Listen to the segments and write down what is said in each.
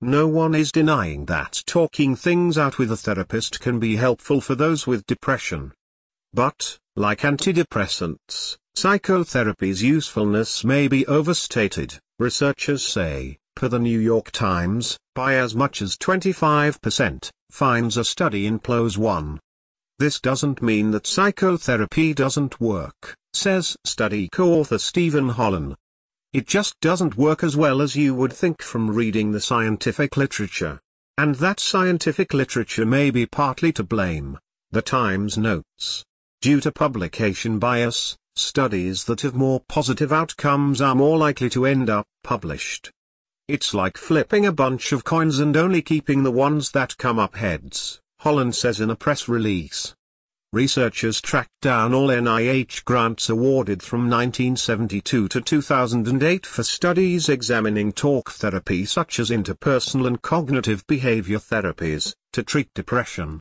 no one is denying that talking things out with a therapist can be helpful for those with depression. But, like antidepressants, psychotherapy's usefulness may be overstated, researchers say, per the New York Times, by as much as 25%, finds a study in PLOS One. This doesn't mean that psychotherapy doesn't work, says study co-author Steven Hollon. It just doesn't work as well as you would think from reading the scientific literature. And that scientific literature may be partly to blame. The Times notes. Due to publication bias, studies that have more positive outcomes are more likely to end up published. It's like flipping a bunch of coins and only keeping the ones that come up heads, Hollon says in a press release. Researchers tracked down all NIH grants awarded from 1972 to 2008 for studies examining talk therapy such as interpersonal and cognitive behavior therapies, to treat depression.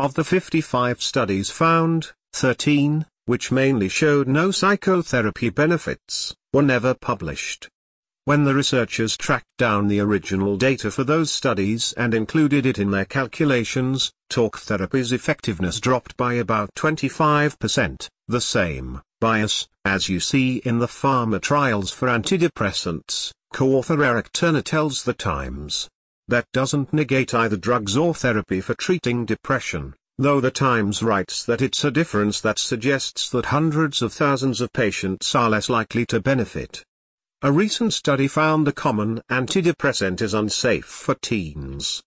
Of the 55 studies found, 13, which mainly showed no psychotherapy benefits, were never published. When the researchers tracked down the original data for those studies and included it in their calculations, talk therapy's effectiveness dropped by about 25%, the same bias, as you see in the pharma trials for antidepressants, co-author Erick Turner tells The Times. That doesn't negate either drugs or therapy for treating depression though the Times writes that it's a difference that suggests that hundreds of thousands of patients are less likely to benefit. A recent study found the common antidepressant is unsafe for teens.